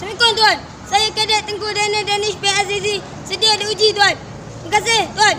Assalamualaikum tuan. Saya kadet Tengku Daniel Danish bin Azizi. Sedia diuji tuan. Terima kasih tuan.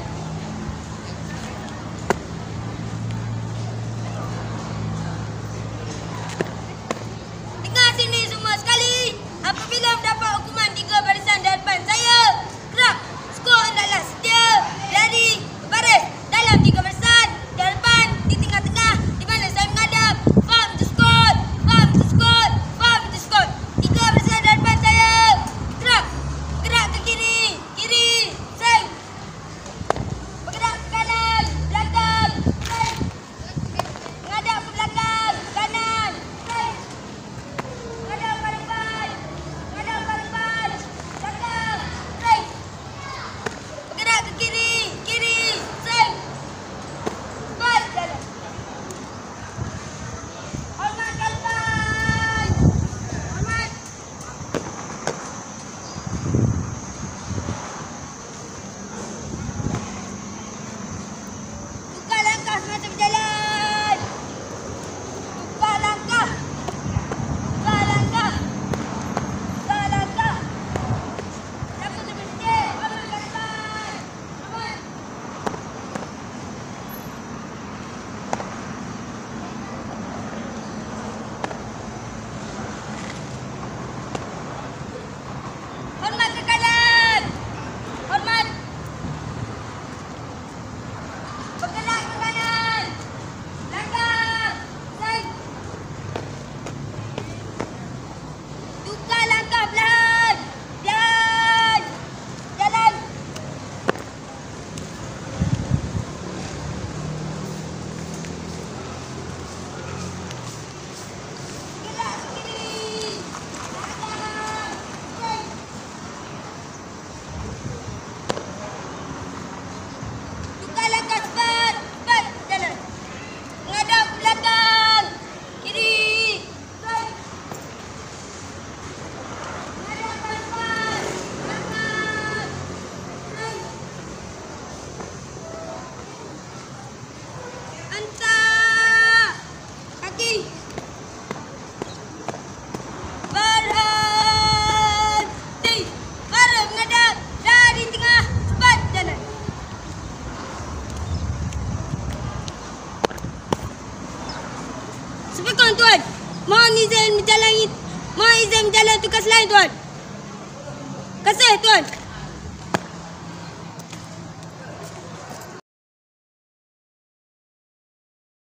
Cepatkan tuan. Mohon izin menjalani mohon izin menjalani tugas lain tuan. Kasih tuan.